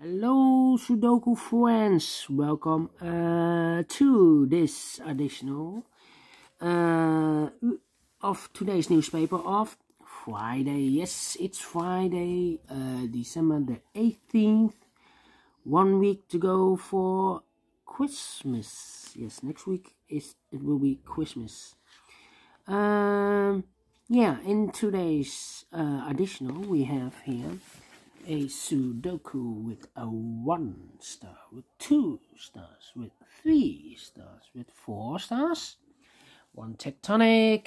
Hello Sudoku friends, welcome uh, to this additional uh, of today's newspaper of Friday. Yes, it's Friday, uh, December the 18th. One week to go for Christmas. Yes, next week is it will be Christmas. Um, yeah, in today's uh, additional we have here a Sudoku with a one star, with two stars, with three stars, with four stars, one tectonic,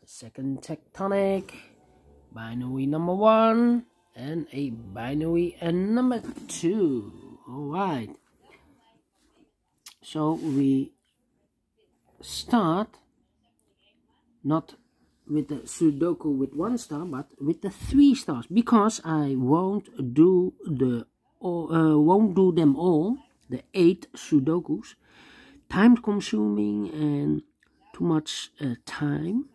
a second tectonic, binary number one, and a binary and number two. Alright. So we start not with the Sudoku with one star, but with the three stars because I won't do the uh, won't do them all, the eight Sudokus, time consuming and too much uh, time.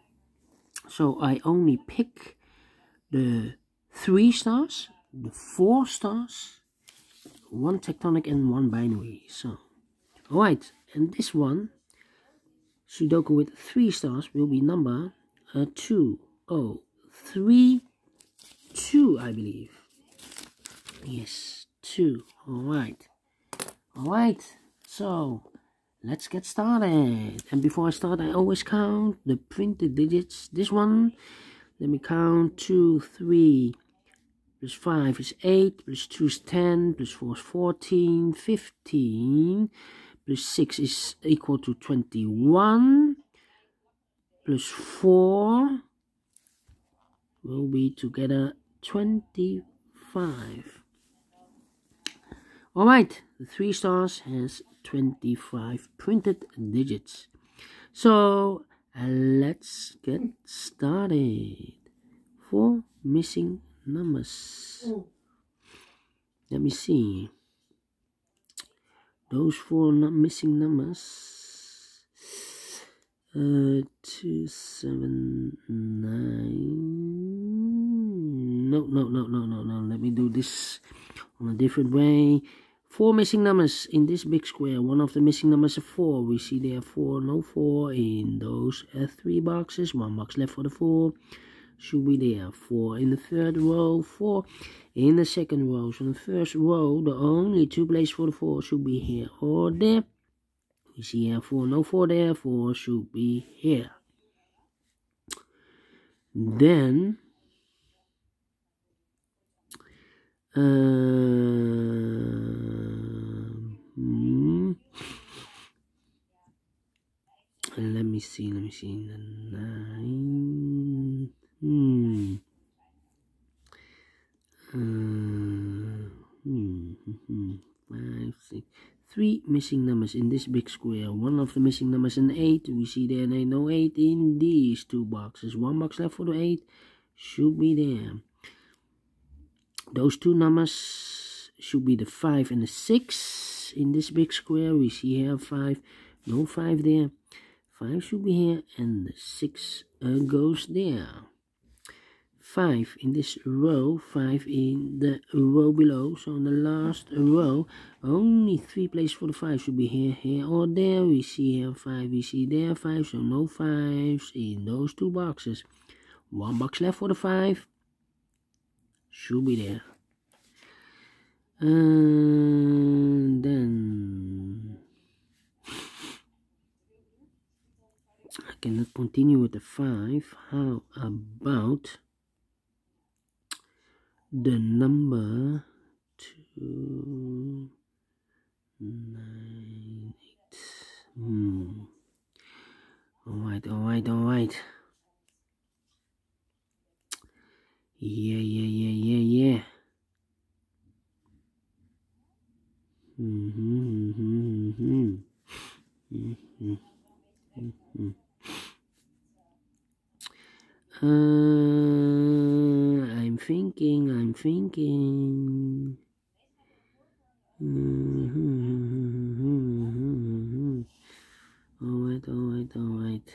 So I only pick the three stars, the four stars, one tectonic and one binary. So, alright, and this one, Sudoku with three stars will be number uh, two, oh, three, two, I believe. Yes, two. All right, all right. So let's get started. And before I start, I always count the printed digits. This one, let me count two, three. Plus 5 is 8, plus 2 is 10, plus 4 is 14, 15, plus 6 is equal to 21, plus 4 will be together 25. Alright, the 3 stars has 25 printed digits. So uh, let's get started. Four missing numbers. Let me see. Those four missing numbers uh, two seven nine. No, no, no, no, no, no. Let me do this on a different way. Four missing numbers in this big square. One of the missing numbers is four. We see there four, no four in those uh, three boxes. One box left for the four. Should be there. Four in the third row. Four in the second row. So in the first row, the only two places for the four should be here or there. You see here 4, no 4 there, 4 should be here. Then, uh, hmm, let me see, let me see, the 9, hmm, uh, hmm, hmm, hmm, 5, 6, three missing numbers in this big square. One of the missing numbers is 8. We see there ain't no 8 in these two boxes. One box left for the 8 should be there. Those two numbers should be the 5 and the 6 in this big square. We see here 5. No 5 there. 5 should be here and the 6 uh, goes there. 5 in this row, 5 in the row below. So in the last row, only 3 places for the 5 should be here, here or there. We see here 5, we see there 5, so no 5s in those two boxes. One box left for the 5. Should be there. And then... I cannot continue with the 5. How about the number two nine eight. Hmm. All right, all right, all right. Yeah, yeah, yeah, yeah, yeah. Mm-hmm, mm-hmm, mm-hmm. Mm-hmm, mm-hmm. Uh, I'm thinking, I'm thinking. Mm -hmm. Alright, alright, alright.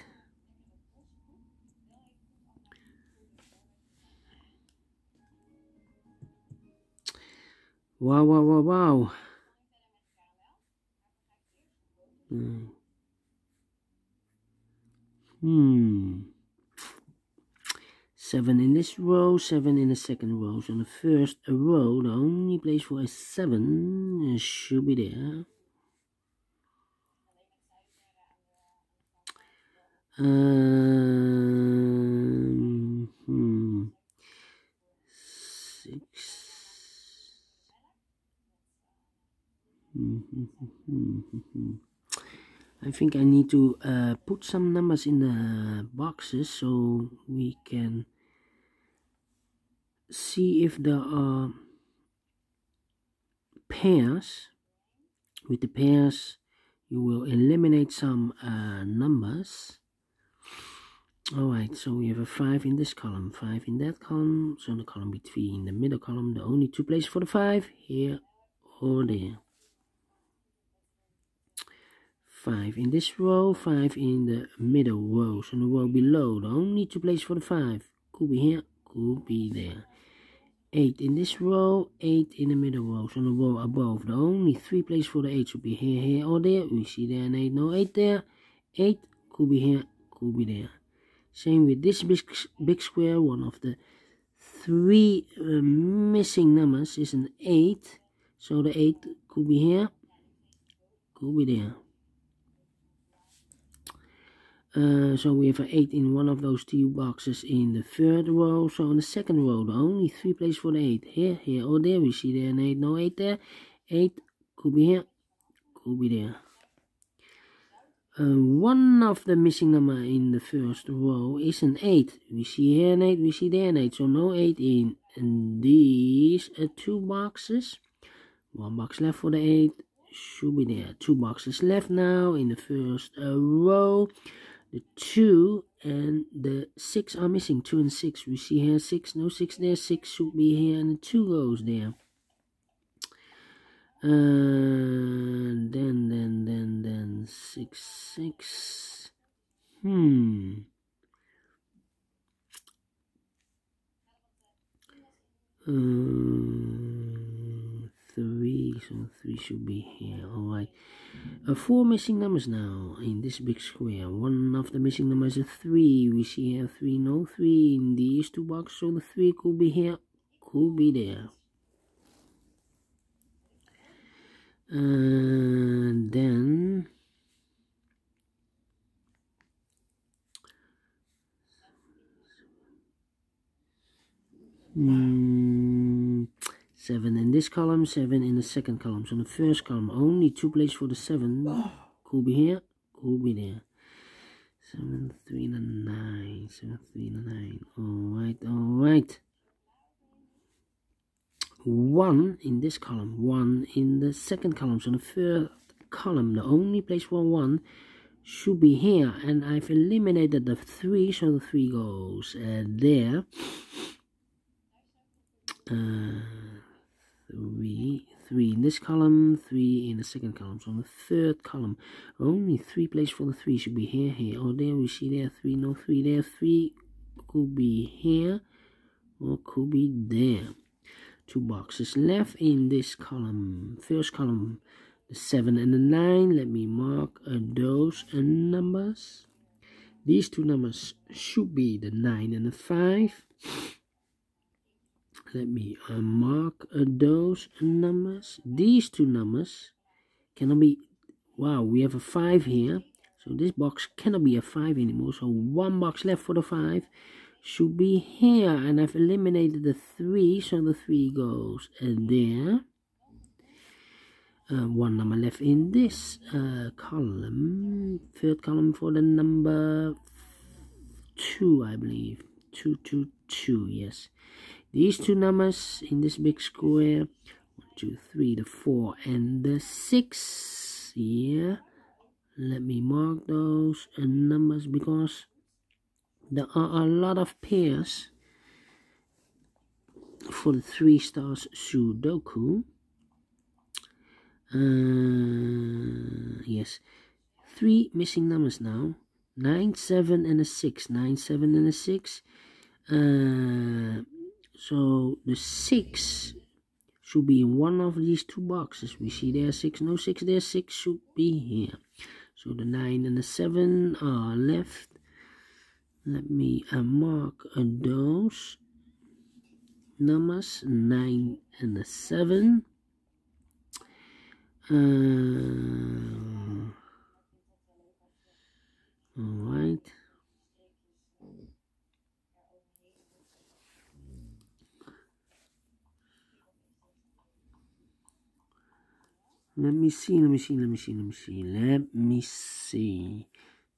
Wow, wow, wow, wow. Hmm. Hmm. Seven in this row, seven in the second row. So the first row, the only place for a seven should be there. Um, hmm. Six. I think I need to uh, put some numbers in the boxes so we can see if the are pairs. With the pairs, you will eliminate some uh, numbers. Alright, so we have a 5 in this column, 5 in that column, so the column between the middle column, the only two places for the 5, here or there. 5 in this row, 5 in the middle row. So the row below, the only two places for the 5. Could be here, could be there. 8 in this row, 8 in the middle row. So the row above, the only three places for the 8 should be here, here, or there. We see there an 8, no 8 there. 8 could be here, could be there. Same with this big, big square, one of the three uh, missing numbers is an 8. So the 8 could be here, could be there. Uh, so we have an 8 in one of those two boxes in the third row. So in the second row, the only three places for the 8. Here, here, or there. We see there an 8, no 8 there. 8 could be here, could be there. Uh, one of the missing number in the first row is an 8. We see here an 8, we see there an 8. So no 8 in and these two boxes. One box left for the 8. Should be there. Two boxes left now in the first uh, row the 2 and the 6 are missing. 2 and 6 we see here 6 no 6 there 6 should be here and the 2 goes there. Uh, then then then then 6 6 hmm. Um, 3 so 3 should be here all right uh, four missing numbers now in this big square. One of the missing numbers is 3. We see here 3, no 3 in these two boxes. So the 3 could be here, could be there. And then... Hmm, 7 in this column, 7 in the second column. So in the first column, only two places for the 7. Could be here, could be there. 7, 3, and 9. 7, 3, and 9. Alright, alright. 1 in this column, 1 in the second column. So in the third column, the only place for 1 should be here. And I've eliminated the 3, so the 3 goes uh, there. Uh, three, three in this column, three in the second column. So on the third column, only three places for the three should be here, here, or there. We see there three, no three there. Three could be here, or could be there. Two boxes left in this column. First column, the seven and the nine. Let me mark uh, those uh, numbers. These two numbers should be the nine and the five let me mark those numbers. These two numbers cannot be wow we have a 5 here. So this box cannot be a 5 anymore. So one box left for the 5 should be here. And I've eliminated the 3 so the 3 goes there. Uh, one number left in this uh, column third column for the number 2 I believe. 222 yes these two numbers in this big square one two three the four and the six here let me mark those numbers because there are a lot of pairs for the three stars sudoku. Uh, yes. Three missing numbers now. Nine seven and a six. Nine seven and a six. Uh, so the 6 should be in one of these two boxes. We see there 6, no 6, there 6 should be here. So the 9 and the 7 are left. Let me uh, mark uh, those numbers 9 and the 7. Uh, all right. Let me see, let me see, let me see, let me see, let me see.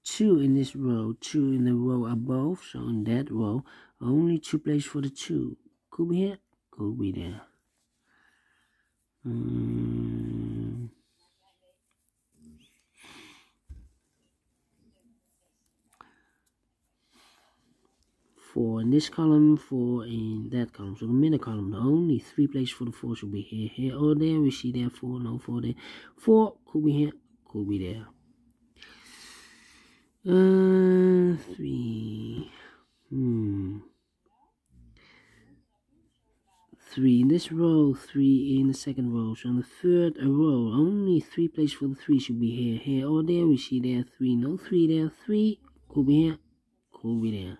Two in this row, two in the row above, so in that row, only two places for the two. Could be here, could be there. Mm. Four in this column, four in that column. So the middle column, the only three places for the four should be here, here, or there. We see there four, no four there. Four could be here, could be there. Uh, three. Hmm. Three in this row, three in the second row. So in the third row, only three places for the three should be here, here, or there. We see there three, no three there, three could be here, could be there.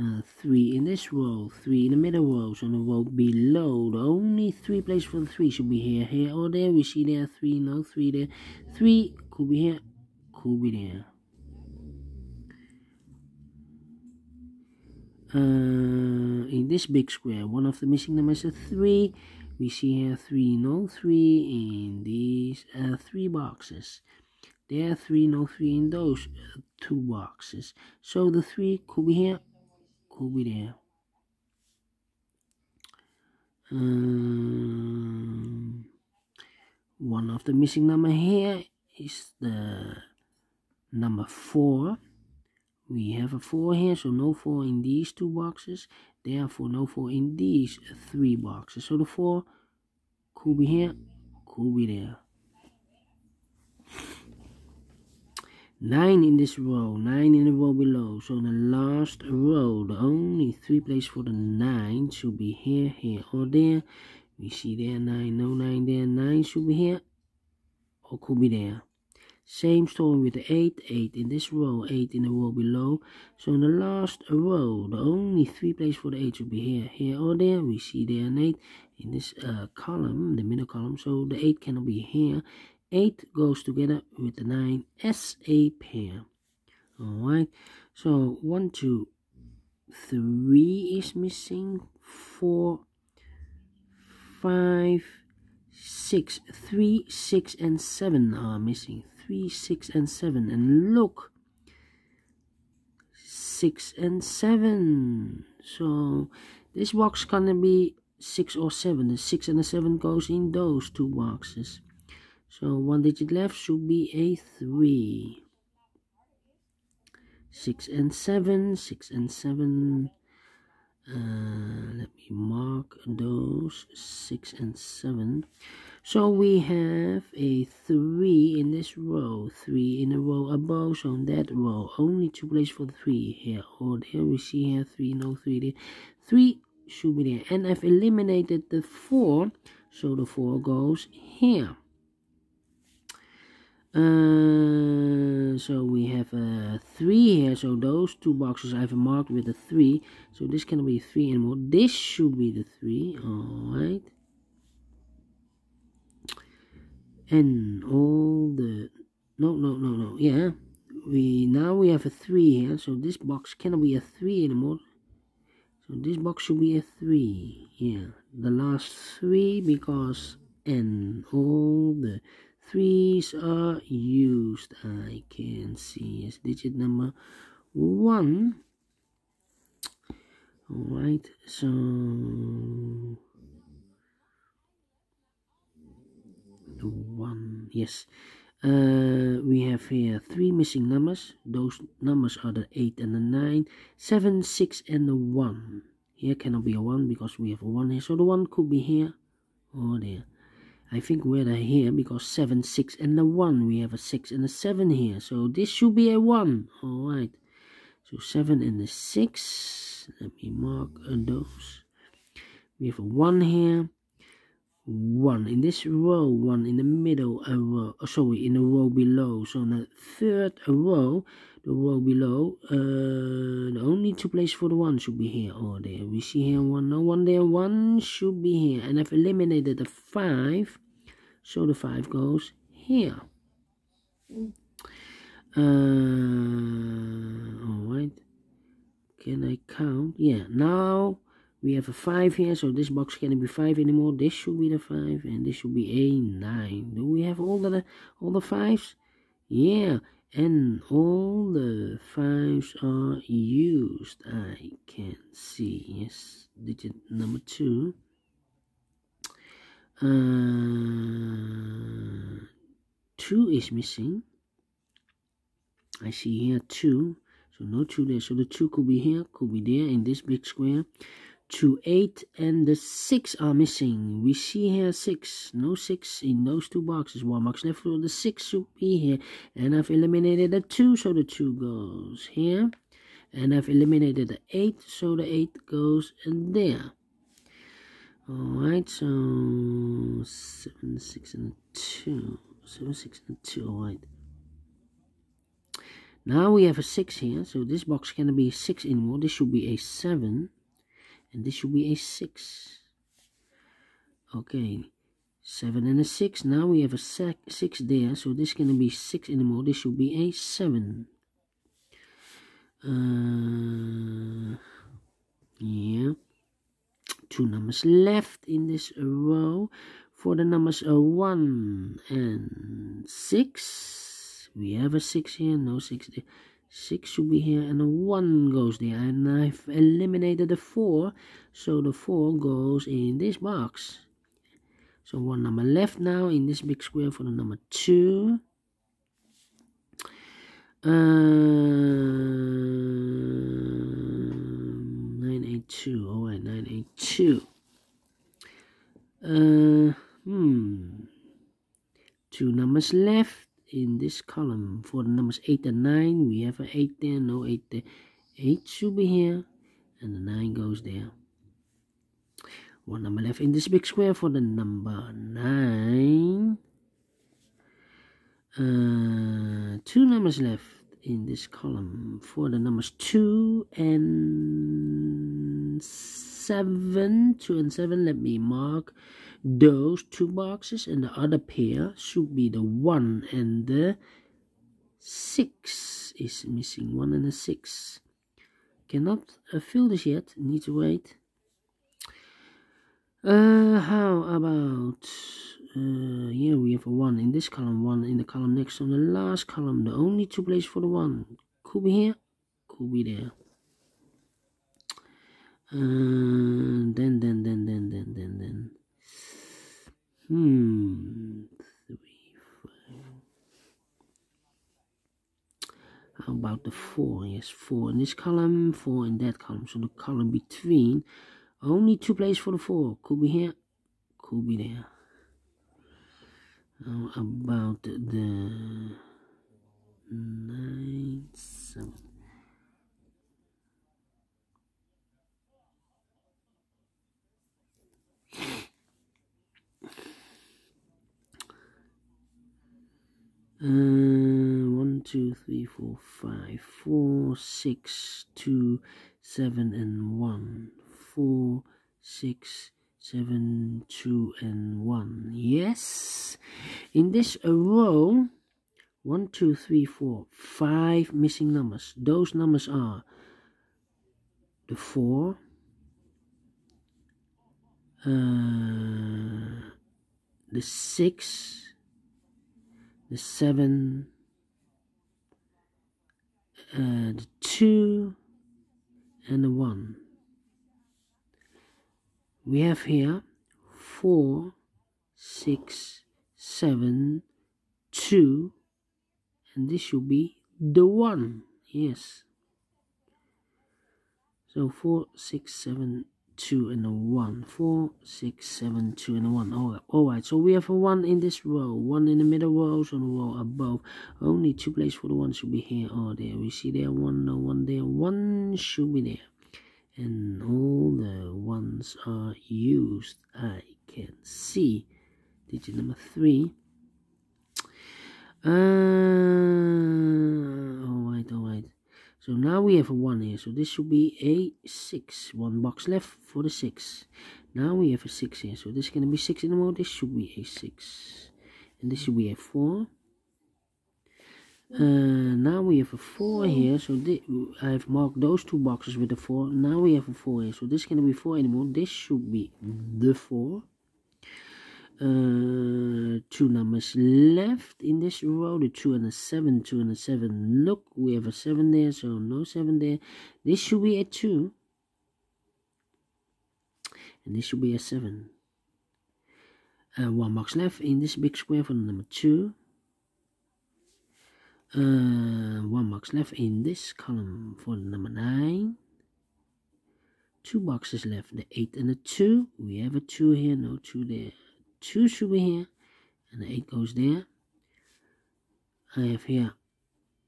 Uh, 3 in this row, 3 in the middle row, so the row below, the only 3 places for the 3 should be here, here or there, we see there 3, no 3 there, 3 could be here, could be there. Uh, in this big square, one of the missing numbers is 3, we see here 3, no 3 in these uh, 3 boxes. There are 3, no 3 in those uh, 2 boxes. So the 3 could be here, could be there. Um, one of the missing number here is the number 4. We have a 4 here, so no 4 in these two boxes. Therefore, no 4 in these three boxes. So the 4 could be here, could be there. 9 in this row, 9 in the row below. So the last row, the only three places for the 9 should be here, here, or there. We see there 9, no 9 there, 9 should be here, or could be there. Same story with the 8, 8 in this row, 8 in the row below. So in the last row, the only three places for the 8 should be here, here, or there. We see there an 8 in this uh, column, the middle column. So the 8 cannot be here 8 goes together with the 9 as a pair. Alright, so 1, 2, 3 is missing, 4, 5, 6, 3, 6, and 7 are missing. 3, 6, and 7. And look, 6 and 7. So this box gonna be 6 or 7. The 6 and the 7 goes in those two boxes. So one digit left should be a 3. 6 and 7, 6 and 7. Uh, let me mark those 6 and 7. So we have a 3 in this row, 3 in a row above, so on that row, only two places for the 3 here or there. We see here 3, no 3 there. 3 should be there. And I've eliminated the 4, so the 4 goes here. Uh, so we have a uh, 3 here, so those two boxes I've marked with a 3, so this cannot be 3 anymore, this should be the 3, alright. And all the, no, no, no, no, yeah, we, now we have a 3 here, so this box cannot be a 3 anymore, so this box should be a 3, yeah, the last 3 because, and all the threes are used. I can see. As digit number one. Alright so the one. Yes. Uh, we have here three missing numbers. Those numbers are the 8 and the 9 7 6 and the 1 here cannot be a 1 because we have a 1 here. So the 1 could be here or there I think we're here because 7, 6 and a 1. We have a 6 and a 7 here. So this should be a 1. Alright. So 7 and a 6. let me mark those we have a 1 here 1 in this row 1 in the middle a row oh, sorry in the row below so in the third row the row below uh, the only two places for the 1 should be here. Or there we see here 1 no 1 there 1 should be here. And I've eliminated the 5 so the 5 goes here. Uh, alright can I count? Yeah now we have a 5 here. So this box can't be 5 anymore. This should be the 5 and this should be a 9 do we have all the all the 5s yeah and all the 5s are used. I can see yes digit number 2 uh, 2 is missing. I see here 2 so no 2 there. So the 2 could be here could be there in this big square to 8 and the 6 are missing. We see here 6. No 6 in those two boxes. One box left for the 6 should be here. And I've eliminated the 2 so the 2 goes here. And I've eliminated the 8 so the 8 goes there. Alright, so 7, 6 and 2. 7, 6 and 2, alright. Now we have a 6 here, so this box cannot be a 6 anymore. This should be a 7 and this should be a 6 okay 7 and a 6 now we have a 6 there so this is gonna be 6 anymore. This should be a 7 uh, yeah. Two numbers left in this row. For the numbers uh, 1 and 6 we have a 6 here no 6 there 6 should be here and a 1 goes there. And I've eliminated the 4 so the 4 goes in this box. So one number left now in this big square for the number 2 uh, 982 all right 982 uh, hmm. Two numbers left in this column. For the numbers 8 and 9 we have an 8 there no 8 there. 8 should be here and the 9 goes there. One number left in this big square for the number 9 uh, two numbers left in this column for the numbers 2 and 7 2 and 7 let me mark those two boxes and the other pair should be the 1 and the 6 is missing 1 and a 6 cannot uh, fill this yet need to wait. Uh, how about uh, yeah we have a 1 in this column 1 in the column next on the last column the only two places for the 1 could be here could be there. Uh, then then then then then then then Hmm. Three, five. How about the four? Yes, four in this column, four in that column. So the column between, only two places for the four. Could be here, could be there. How about the nine, seven? Uh, one, two, three, four, five, four, six, two, seven, and one. Four, six, seven, two, and one. Yes. In this row, one, two, three, four, five missing numbers. Those numbers are the four, uh, the six the 7, uh, the 2, and the 1. We have here 4, 6, 7, 2, and this should be the 1. Yes. So 4, 6, 7, 2 and a 1 4 6 7 2 and a 1 all right, all right. So we have a 1 in this row 1 in the middle row so the row above. Only two places for the 1 should be here. Or there we see there 1 no 1 there. 1 should be there. And all the ones are used. I can see digit number three. Uh, all right all right so now we have a 1 here. So this should be a 6 one box left for the 6 now we have a 6 here. So this is going to be 6 in the mode this should be a 6 and this should be a 4 uh, now we have a 4 here. So I've marked those two boxes with a 4 now we have a 4 here. So this is going to be 4 anymore this should be the 4 uh, two numbers left in this row. The 2 and the 7 2 and the 7 look we have a 7 there so no 7 there. This should be a 2 and this should be a 7 uh, one box left in this big square for the number 2 uh, one box left in this column for the number 9 two boxes left the 8 and the 2 we have a 2 here no 2 there 2 should be here and the 8 goes there. I have here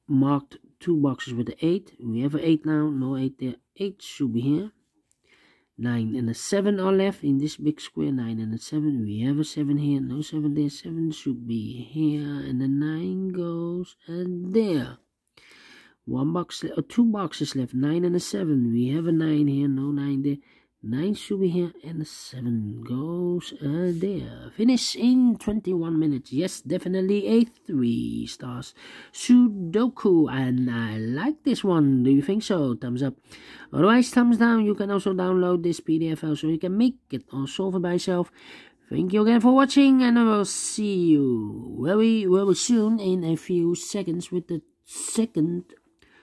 marked two boxes with the 8 we have an 8 now no 8 there. 8 should be here 9 and a 7 are left in this big square 9 and a 7 we have a 7 here no 7 there. 7 should be here and the 9 goes and there. One box or uh, two boxes left 9 and a 7 we have a 9 here no 9 there 9 should be here and 7 goes uh, there. Finish in 21 minutes. Yes, definitely a 3 stars. Sudoku and I like this one. Do you think so? Thumbs up. Otherwise, thumbs down. You can also download this PDF so you can make it or solve it by yourself. Thank you again for watching and I will see you very, very soon in a few seconds with the second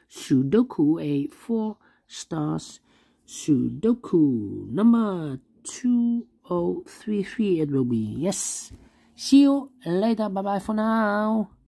Sudoku, a 4 stars Sudoku number 2033 it will be. Yes. See you later. Bye bye for now.